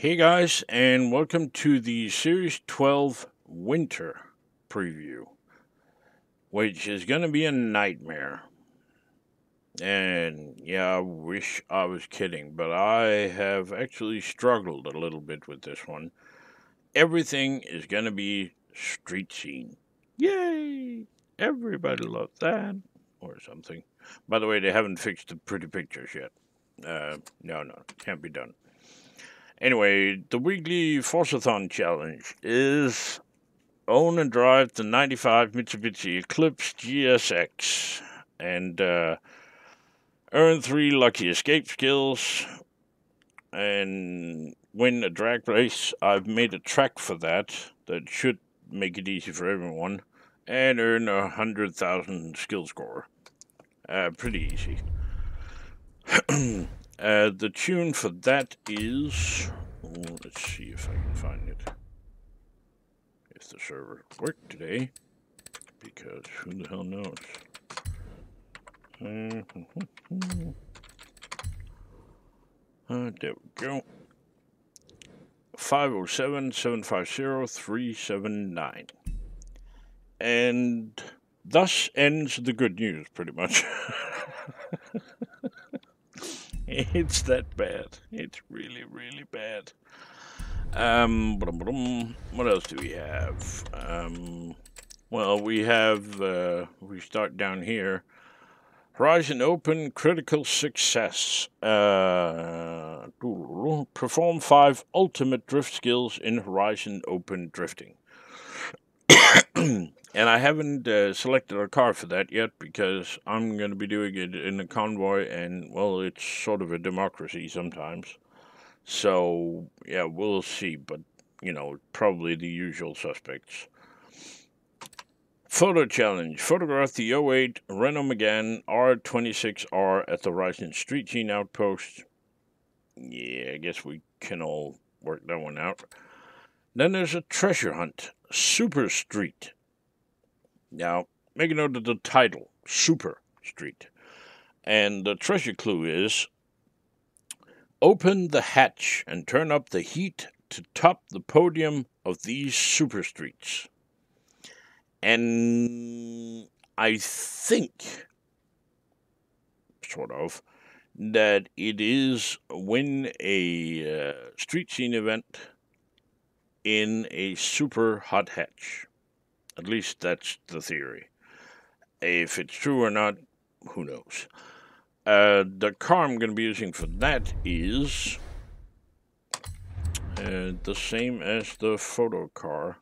Hey guys, and welcome to the Series 12 Winter preview, which is going to be a nightmare. And yeah, I wish I was kidding, but I have actually struggled a little bit with this one. Everything is going to be street scene. Yay! Everybody loves that, or something. By the way, they haven't fixed the pretty pictures yet. Uh, no, no, can't be done. Anyway, the weekly Forzathon challenge is own and drive the 95 Mitsubishi Eclipse GSX and uh, earn three lucky escape skills and win a drag race. I've made a track for that that should make it easy for everyone and earn a 100,000 skill score. Uh, pretty easy. Uh, the tune for that is. Oh, let's see if I can find it. If the server worked today. Because who the hell knows? Uh, there we go. 507 750 379. And thus ends the good news, pretty much. It's that bad. It's really, really bad. Um, what else do we have? Um, well, we have, uh, we start down here. Horizon Open Critical Success. Uh, perform five ultimate drift skills in Horizon Open Drifting. And I haven't uh, selected a car for that yet because I'm going to be doing it in a convoy, and well, it's sort of a democracy sometimes. So, yeah, we'll see, but you know, probably the usual suspects. Photo challenge. Photograph the 08 Renault Megane R26R at the Rising Street Scene Outpost. Yeah, I guess we can all work that one out. Then there's a treasure hunt. Super Street. Now, make a note of the title Super Street. And the treasure clue is open the hatch and turn up the heat to top the podium of these super streets. And I think, sort of, that it is when a uh, street scene event in a super hot hatch. At least that's the theory. If it's true or not, who knows? Uh, the car I'm going to be using for that is uh, the same as the photo car.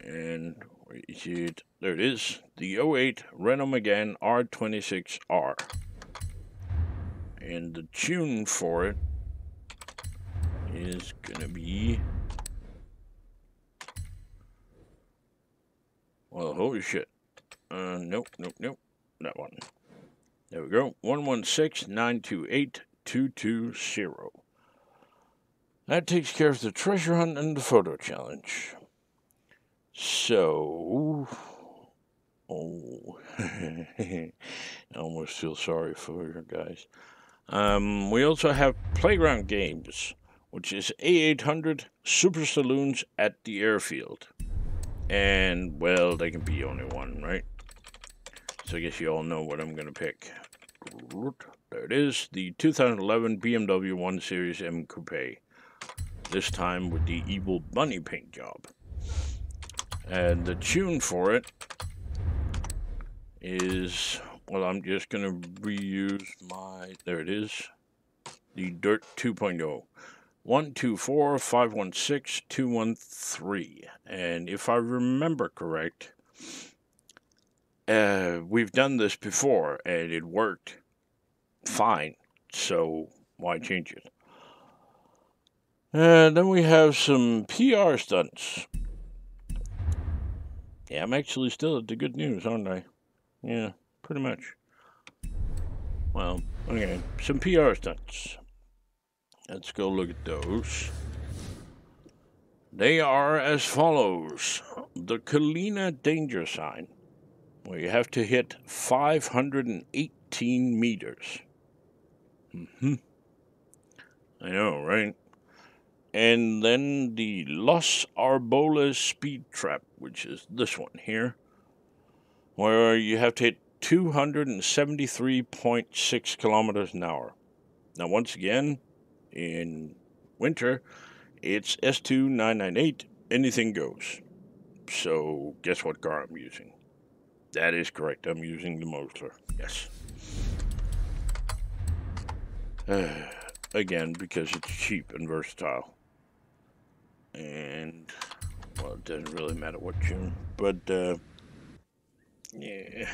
And where is it? There it is. The 08 Renault Megane R26R. And the tune for it is going to be Well, holy shit. Uh, nope, nope, nope. That one. There we go. 116 928 220. That takes care of the treasure hunt and the photo challenge. So. Oh. I almost feel sorry for you guys. Um, we also have Playground Games, which is A800 Super Saloons at the airfield. And, well, they can be only one, right? So I guess you all know what I'm going to pick. There it is, the 2011 BMW 1 Series M Coupe. This time with the Evil Bunny paint job. And the tune for it is, well, I'm just going to reuse my, there it is, the Dirt 2.0. One two four five one six two one three, and if I remember correct, uh, we've done this before and it worked fine. So why change it? And then we have some PR stunts. Yeah, I'm actually still at the good news, aren't I? Yeah, pretty much. Well, okay, some PR stunts. Let's go look at those. They are as follows the Colina danger sign, where you have to hit 518 meters. Mm-hmm. I know, right? And then the Los Arboles Speed Trap, which is this one here, where you have to hit 273.6 kilometers an hour. Now, once again, in winter, it's S2998, anything goes. So, guess what car I'm using? That is correct, I'm using the Mosler. Yes. Uh, again, because it's cheap and versatile. And, well, it doesn't really matter what tune, but, uh, yeah.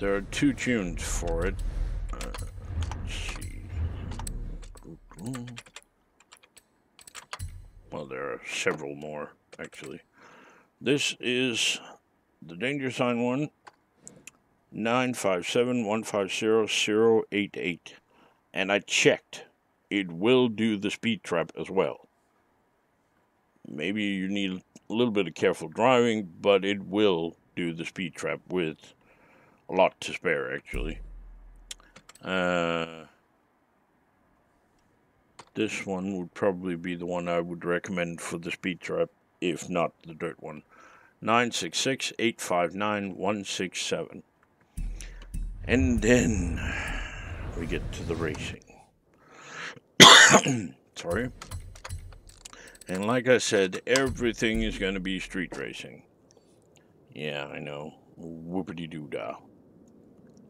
There are two tunes for it. Uh, let's see. There are several more, actually. This is the danger sign one, 957-150-088. And I checked. It will do the speed trap as well. Maybe you need a little bit of careful driving, but it will do the speed trap with a lot to spare, actually. Uh, this one would probably be the one I would recommend for the speed trap, if not the dirt one. 966 859 167. And then we get to the racing. Sorry. And like I said, everything is going to be street racing. Yeah, I know. Whoopity doo dah.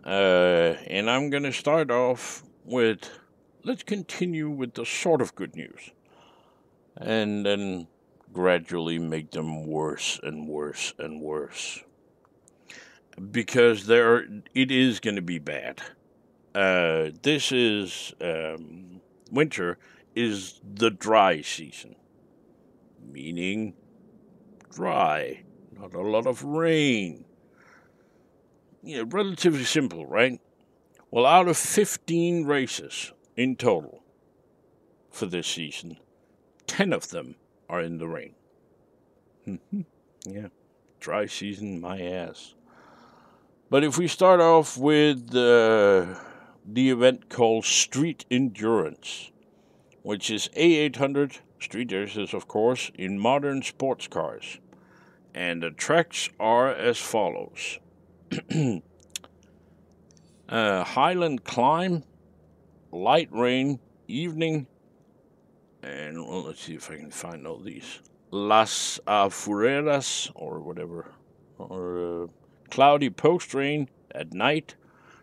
Uh, and I'm going to start off with let's continue with the sort of good news. And then gradually make them worse and worse and worse. Because there, it is going to be bad. Uh, this is um, winter is the dry season, meaning dry, not a lot of rain Yeah, relatively simple, right? Well, out of 15 races in total for this season, 10 of them are in the rain. Mm-hmm. yeah, dry season, my ass. But if we start off with uh, the event called Street Endurance, which is A800 street races, of course, in modern sports cars. And the tracks are as follows uh, Highland Climb, Light Rain, Evening, and well, let's see if I can find all these. Las Afureras, or whatever, or uh, Cloudy Post Rain at night,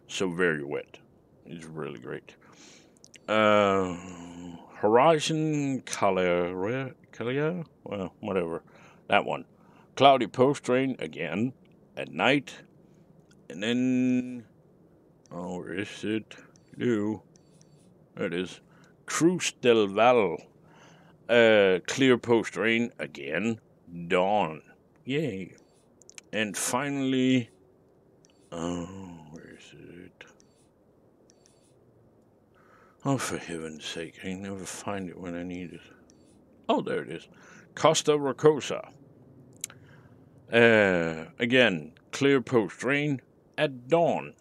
so very wet. It's really great. Uh, Horizon Calia, Calia? Well, whatever. That one. Cloudy Post Rain again at night. And then, oh, where is it? Do there it is. Cruz del Val. Uh, clear post rain again. Dawn. Yay. And finally, oh, where is it? Oh, for heaven's sake, I never find it when I need it. Oh, there it is. Costa Rocosa. Uh, again, clear post rain, at dawn.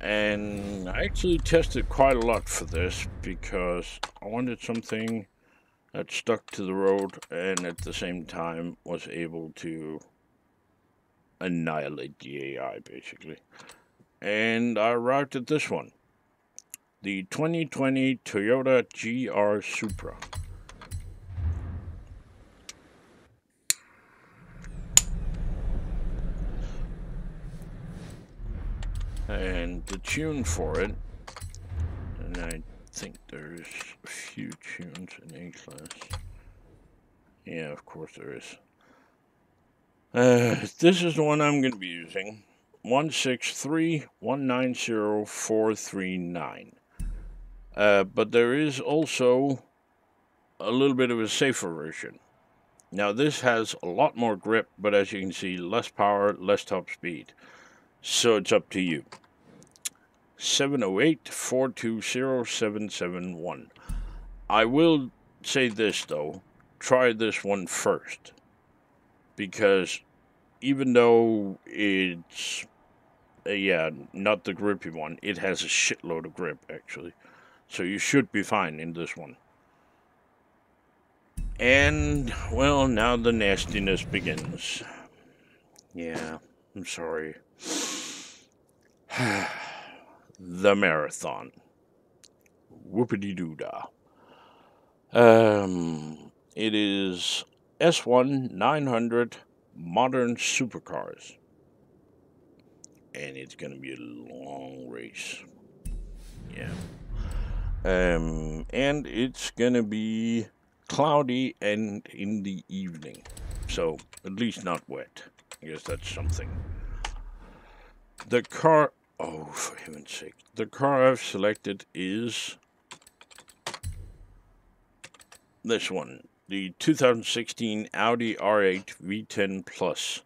And I actually tested quite a lot for this because I wanted something that stuck to the road and at the same time was able to annihilate the AI basically. And I arrived at this one the 2020 Toyota GR Supra. And the tune for it, and I think there's a few tunes in A-Class. Yeah, of course there is. Uh, this is the one I'm going to be using. 163190439. Uh, but there is also a little bit of a safer version. Now this has a lot more grip, but as you can see, less power, less top speed. So it's up to you. 708 420 771. I will say this though try this one first. Because even though it's, uh, yeah, not the grippy one, it has a shitload of grip actually. So you should be fine in this one. And, well, now the nastiness begins. Yeah, I'm sorry. the marathon. Whoopity doo dah. Um, it is S1 900 modern supercars. And it's going to be a long race. Yeah. Um, and it's going to be cloudy and in the evening. So, at least not wet. I guess that's something. The car. Oh, for heaven's sake. The car I've selected is. This one. The 2016 Audi R8 V10 Plus.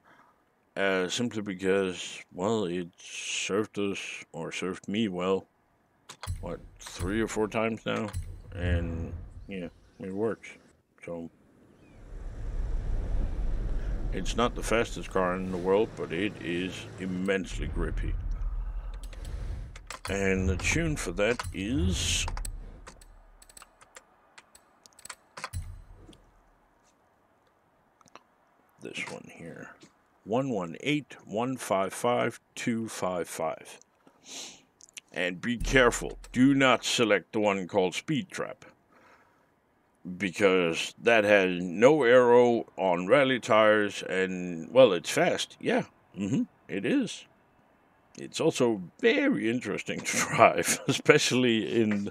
Uh, simply because, well, it served us, or served me well, what, three or four times now? And, yeah, it works. So, it's not the fastest car in the world, but it is immensely grippy. And the tune for that is... This one here. 118-155-255. And be careful. Do not select the one called Speed Trap because that has no aero on rally tires and well it's fast yeah mm-hmm, it is it's also very interesting to drive especially in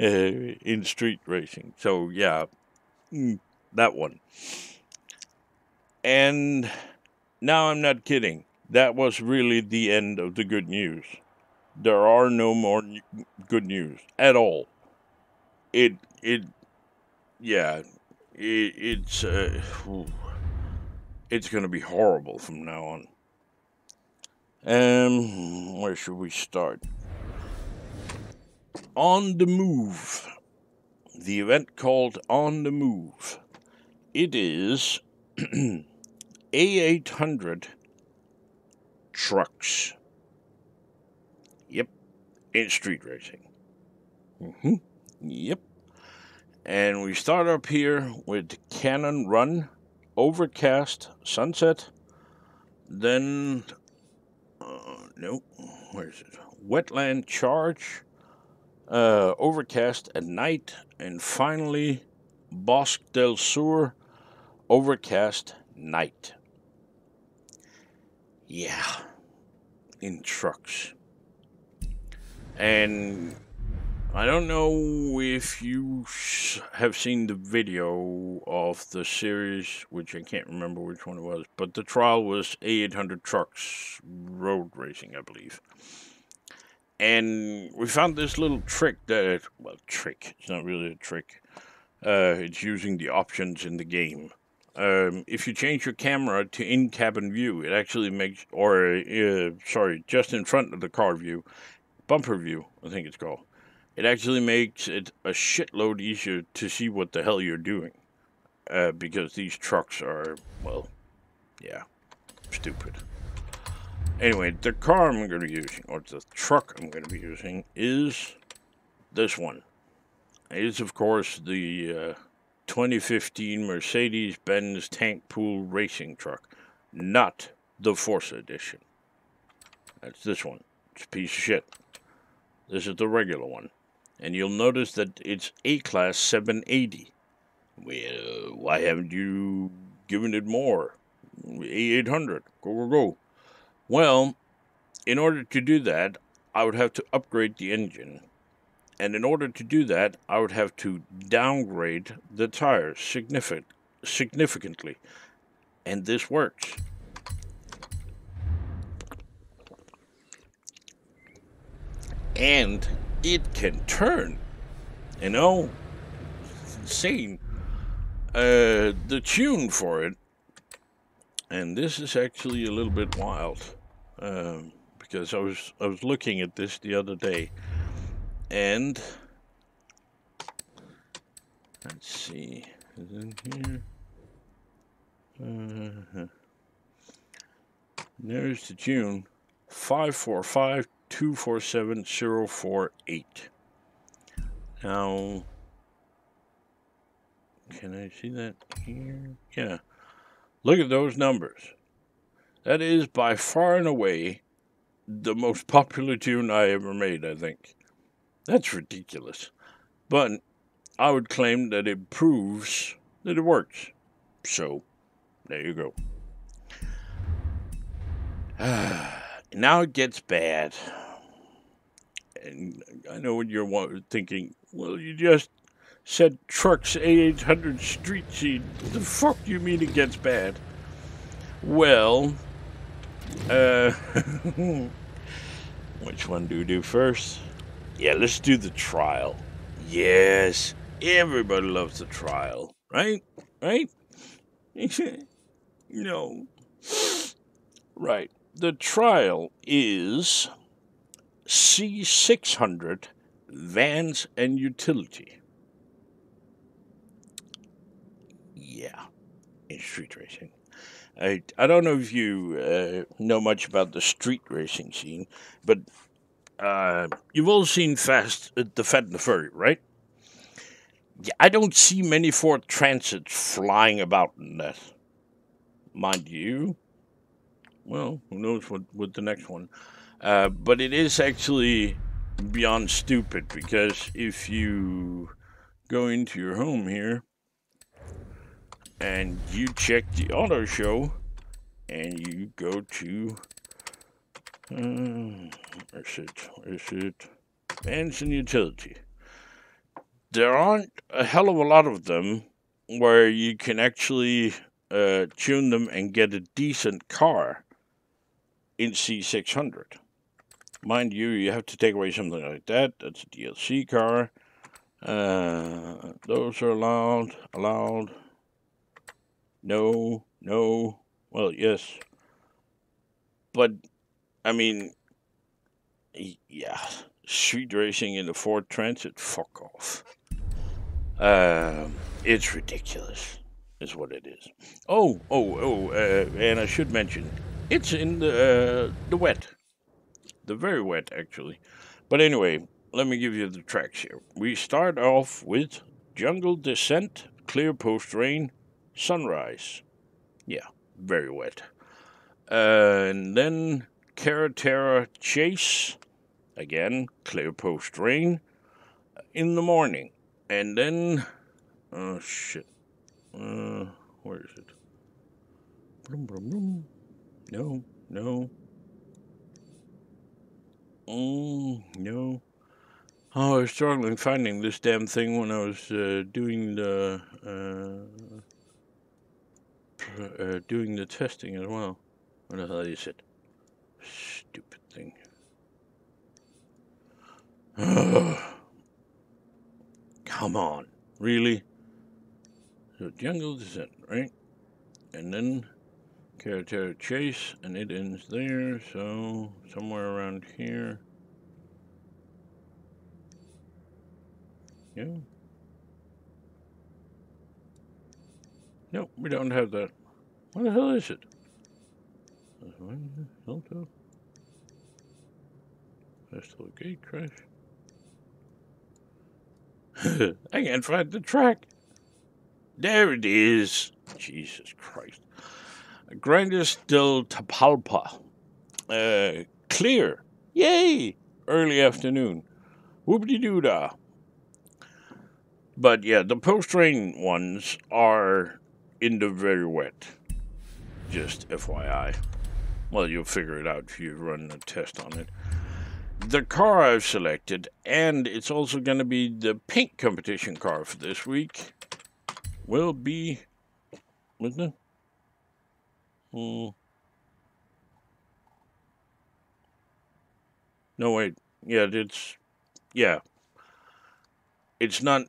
uh, in street racing. So yeah mm, that one. And now i'm not kidding. That was really the end of the good news. There are no more good news at all. It it yeah, it, it's uh, it's going to be horrible from now on. Um, where should we start? On the Move. The event called On the Move. It is A800 trucks. Yep, in street racing. Mm-hmm. Yep. And we start up here with Cannon Run, Overcast, Sunset. Then, uh, nope, where is it? Wetland Charge, uh, Overcast at night. And finally, Bosque del Sur, Overcast Night. Yeah, in trucks. And I don't know if you have seen the video of the series, which I can't remember which one it was, but the trial was A800 trucks road racing, I believe. And we found this little trick that, well, trick, it's not really a trick. Uh, it's using the options in the game. Um, if you change your camera to in cabin view, it actually makes, or, uh, sorry, just in front of the car view, bumper view, I think it's called it actually makes it a shitload easier to see what the hell you're doing. Uh, because these trucks are, well, yeah, stupid. Anyway, the car I'm going to be using, or the truck I'm going to be using, is this one. It is, of course, the uh, 2015 Mercedes Benz Tank Pool Racing Truck, not the Forza Edition. That's this one. It's a piece of shit. This is the regular one and you'll notice that it's A-Class 780. Well, why haven't you given it more? A800, go, go, go. Well, in order to do that, I would have to upgrade the engine. And in order to do that, I would have to downgrade the tires significant, significantly. And this works. And it can turn. You know, it's insane. Uh, the tune for it, and this is actually a little bit wild, um, because I was I was looking at this the other day, and let's see, is it here? Uh, there's the tune, five four five 247048. Now, can I see that here? Yeah. Look at those numbers. That is by far and away the most popular tune I ever made, I think. That's ridiculous. But I would claim that it proves that it works. So, there you go. now it gets bad. And I know what you're thinking. Well, you just said trucks A800 street scene. What the fuck do you mean it gets bad? Well, uh, which one do we do first? Yeah, let's do the trial. Yes, everybody loves the trial, right? Right? no. Right. The trial is C600 Vans and Utility. Yeah, in street racing. I, I don't know if you uh, know much about the street racing scene, but uh, you've all seen Fast uh, the Fat and the Furry, right? Yeah, I don't see many Ford Transits flying about in that. Mind you, well, who knows what with the next one? Uh, but it is actually beyond stupid because if you go into your home here and you check the auto show and you go to uh, where's it? Where's it? Vans and Utility. There aren't a hell of a lot of them where you can actually uh, tune them and get a decent car in C600. Mind you, you have to take away something like that. That's a DLC car. Uh, those are allowed. Allowed. No. No. Well, yes. But I mean, yeah, street racing in the Ford Transit, fuck off. Um, it's ridiculous, is what it is. Oh, oh, oh, uh, and I should mention, it's in the uh, the wet, the very wet actually. But anyway, let me give you the tracks here. We start off with Jungle Descent, Clear Post Rain, Sunrise. Yeah, very wet. Uh, and then Carretera Chase, again, clear post rain, in the morning. And then, oh shit, uh, where is it? Brum, brum, brum. No, no. Oh, no. Oh, I was struggling finding this damn thing when I was uh, doing the uh, uh, doing the testing as well. What the hell is it? Stupid thing. Come on. Really? So Jungle Descent, right? And then Carretera Chase, and it ends there, so somewhere around here. Yeah. No, we don't have that. What the hell is it? Hilltop. Festival gate crash. I can't find the track. There it is. Jesus Christ. Grandes del Tapalpa. Uh, clear. Yay! Early afternoon. Whoopty doo da. But yeah, the post rain ones are in the very wet. Just FYI. Well, you'll figure it out if you run a test on it. The car I've selected, and it's also going to be the pink competition car for this week, will be. Wasn't it? Hmm. No, wait. Yeah, it's. Yeah. It's not.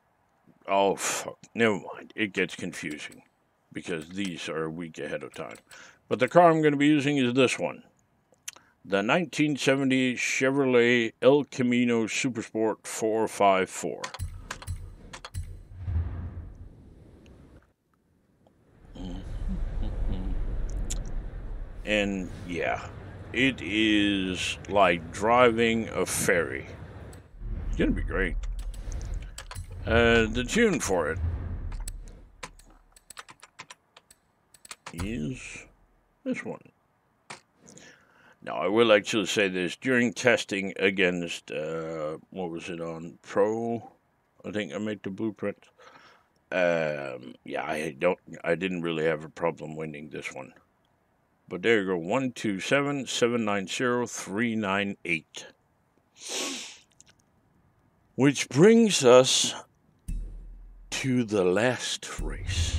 Oh, fuck. Never mind. It gets confusing because these are a week ahead of time. But the car I'm going to be using is this one. The 1970 Chevrolet El Camino Supersport 454. And yeah, it is like driving a ferry. It's to be great. Uh, the tune for it is this one. Now, I will actually say this during testing against, uh, what was it on? Pro? I think I made the blueprint. Um, yeah, I don't, I didn't really have a problem winning this one. But there you go, one two seven seven nine zero three nine eight. Which brings us to the last race.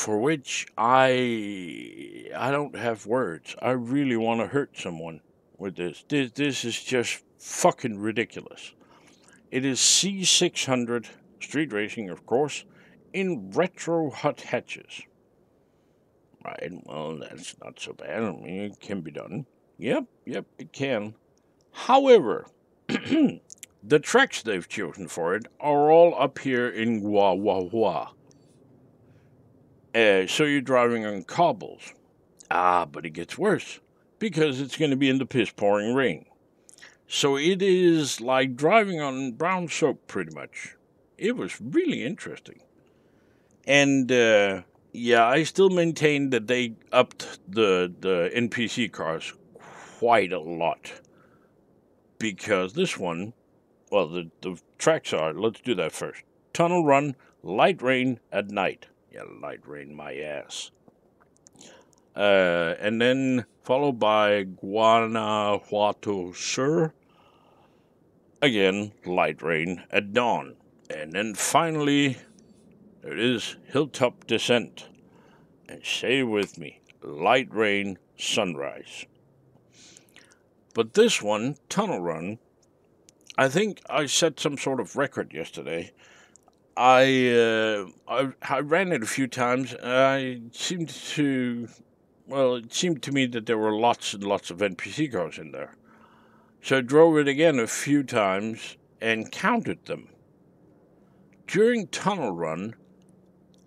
for which I I don't have words. I really want to hurt someone with this. This this is just fucking ridiculous. It is C600 street racing, of course, in retro hot hatches. Right, well, that's not so bad. I mean, it can be done. Yep, yep, it can. However, the tracks they've chosen for it are all up here in Guaguahua. Uh, so you're driving on cobbles. Ah, but it gets worse because it's going to be in the piss pouring rain. So it is like driving on brown soap, pretty much. It was really interesting. And uh, yeah, I still maintain that they upped the, the NPC cars quite a lot. Because this one, well, the, the tracks are, let's do that first. Tunnel run, light rain at night. Yeah, light rain my ass. Uh, and then followed by Guanajuato Sur. Again, light rain at dawn. And then finally, there it is Hilltop Descent. And say with me, light rain sunrise. But this one, Tunnel Run, I think I set some sort of record yesterday I, uh, I, I ran it a few times. I seemed to, well, it seemed to me that there were lots and lots of NPC cars in there. So I drove it again a few times and counted them. During Tunnel Run,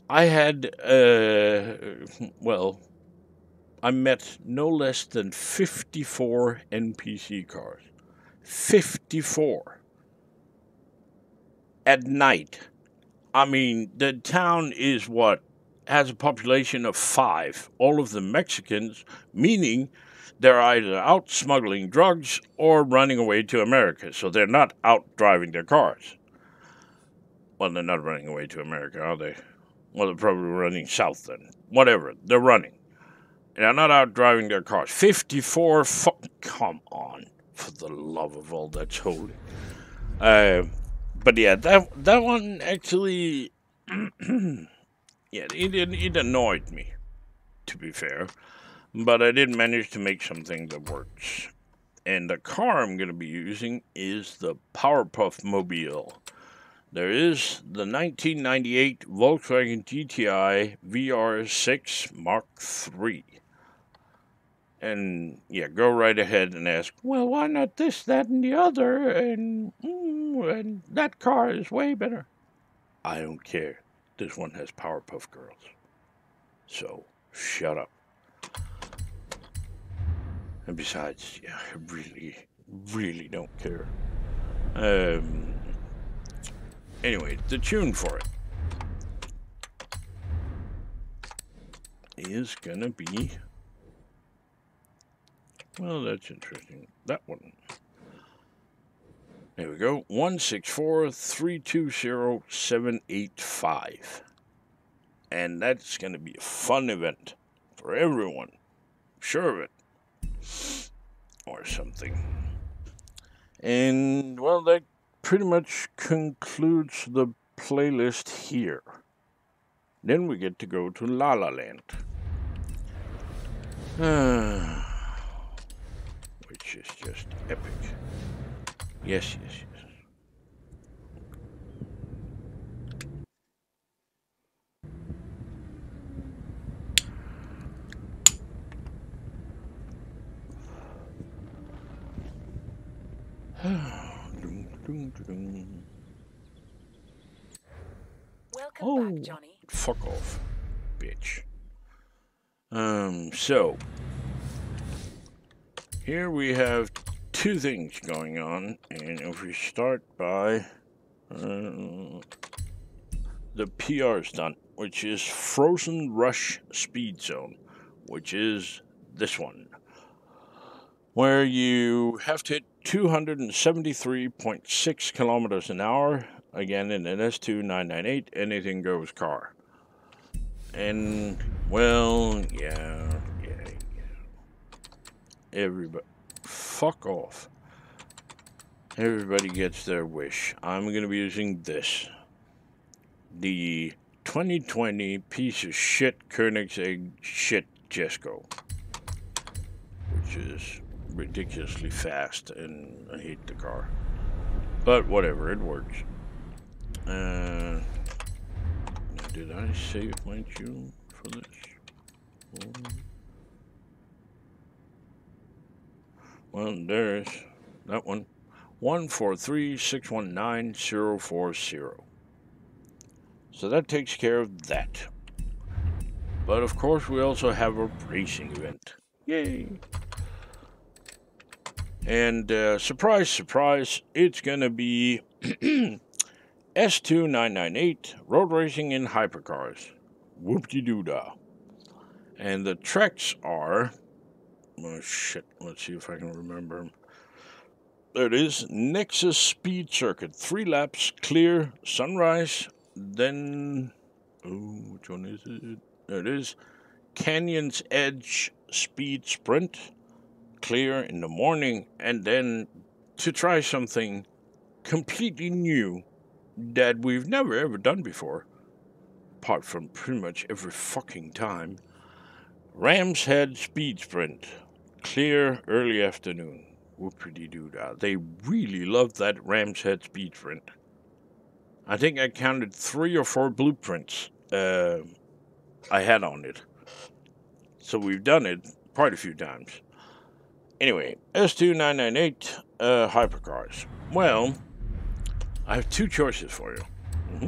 I had, uh, well, I met no less than 54 NPC cars. 54. At night I mean, the town is what? Has a population of five, all of them Mexicans, meaning they're either out smuggling drugs or running away to America. So they're not out driving their cars. Well, they're not running away to America, are they? Well, they're probably running south then. Whatever, they're running. And they're not out driving their cars. 54 fu- Come on, for the love of all that's holy. Uh, but yeah, that that one actually, yeah, it it annoyed me, to be fair, but I did manage to make something that works. And the car I'm going to be using is the Powerpuff Mobile. There is the 1998 Volkswagen GTI VR6 Mark III and yeah, go right ahead and ask, well, why not this, that, and the other, and mm, and that car is way better. I don't care. This one has Powerpuff Girls. So shut up. And besides, yeah, I really, really don't care. Um. Anyway, the tune for it is gonna be well, that's interesting. That one. There we go. 164-320-785. And that's to be a fun event for everyone. Sure of it. Or something. And, well, that pretty much concludes the playlist here. Then we get to go to La La Land. Which is just epic. Yes, yes, Welcome oh, back, Johnny. Fuck off, bitch. Um, so here we have two things going on, and if we start by uh, the PR stunt, which is Frozen Rush Speed Zone, which is this one, where you have to hit 273.6 kilometers an hour, again in an S2 998 anything goes car. And, well, yeah, yeah, yeah. Everybody, fuck off. Everybody gets their wish. I'm going to be using this. The 2020 piece of shit Koenigsegg shit Jesco. Which is ridiculously fast and I hate the car. But whatever, it works. Uh, did I save my tune for this? Well, there's that one. 143619040. So that takes care of that. But of course, we also have a racing event. Yay! And uh, surprise, surprise, it's going to be S2998 Road Racing in Hypercars. Whoop de doo da. And the tracks are. Oh shit, let's see if I can remember them. There it is Nexus Speed Circuit. Three laps, clear, sunrise, then. Oh, which one is it? There it is. Canyon's Edge Speed Sprint clear in the morning and then to try something completely new that we've never ever done before, apart from pretty much every fucking time. Ram's Head Speed Sprint, clear early afternoon. Whoopity doo dah. They really love that Ram's Head Speed Sprint. I think I counted three or four blueprints uh, I had on it. So we've done it quite a few times. Anyway, S2998 uh, hypercars. Well, I have two choices for you. Mm-hmm.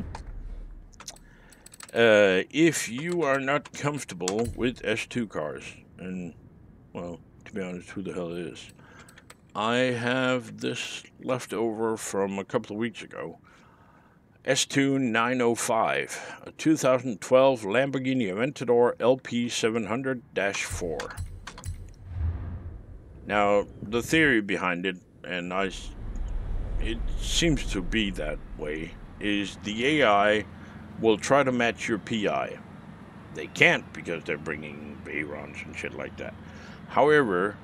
Uh, if you are not comfortable with S2 cars, and, well, to be honest, who the hell is? I have this left over from a couple of weeks ago. S2 905, a 2012 Lamborghini Aventador LP 700 4. Now, the theory behind it, and I, it seems to be that way, is the AI will try to match your PI. They can't because they're bringing Veyrons and shit like that. However,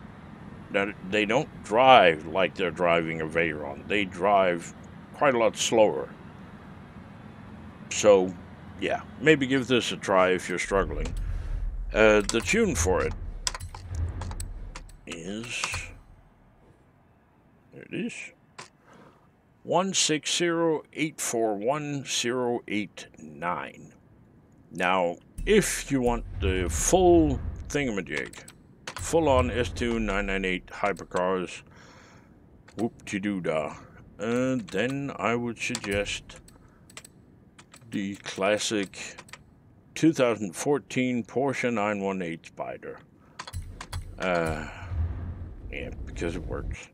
that they don't drive like they're driving a Veyron. They drive quite a lot slower. So, yeah, maybe give this a try if you're struggling. Uh, the tune for it is there it is one six zero eight four one zero eight nine. Now, if you want the full thingamajig, full on S2 998 hypercars, whoop de doo uh, then I would suggest the classic 2014 Porsche 918 Spider. Uh, yeah, because it works.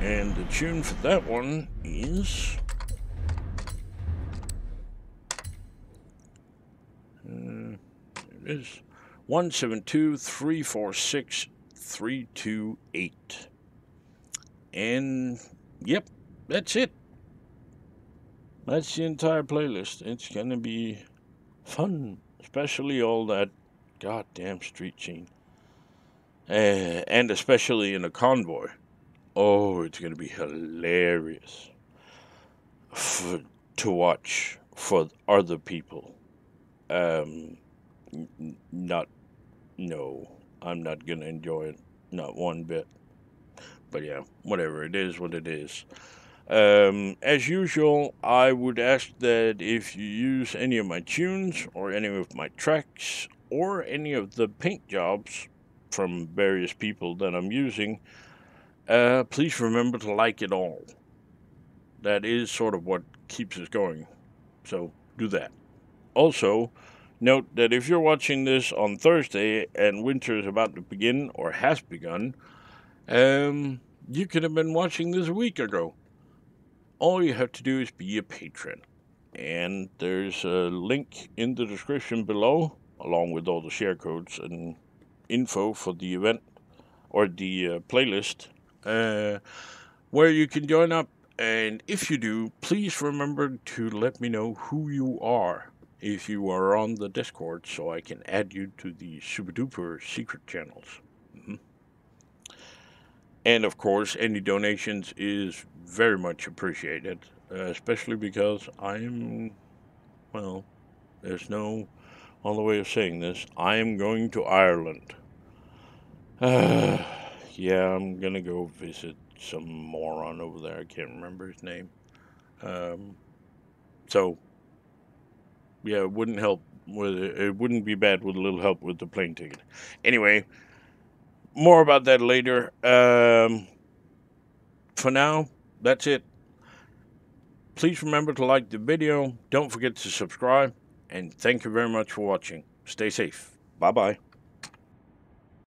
And the tune for that one is. Uh, it is 172 346 328. And, yep, that's it. That's the entire playlist. It's gonna be fun, especially all that goddamn street scene and especially in a convoy. Oh, it's going to be hilarious for, to watch for other people. Um, not, no, I'm not going to enjoy it, not one bit. But yeah, whatever, it is what it is. Um, as usual, I would ask that if you use any of my tunes or any of my tracks or any of the paint jobs from various people that I'm using, uh, please remember to like it all. That is sort of what keeps us going. So do that. Also, Note that if you're watching this on Thursday and winter is about to begin or has begun, um, you could have been watching this a week ago. All you have to do is be a patron. And there's a link in the description below, along with all the share codes and info for the event or the uh, playlist, uh, where you can join up. And if you do, please remember to let me know who you are if you are on the Discord so I can add you to the super duper secret channels. Mm-hmm. And of course, any donations is very much appreciated, uh, especially because I'm, well, there's no other way of saying this. I am going to Ireland. Uh, yeah, I'm gonna go visit some moron over there. I can't remember his name. Um, so yeah, it wouldn't help with it. It wouldn't be bad with a little help with the plane ticket. Anyway, more about that later. Um, for now, that's it. Please remember to like the video. Don't forget to subscribe. And thank you very much for watching. Stay safe. Bye bye.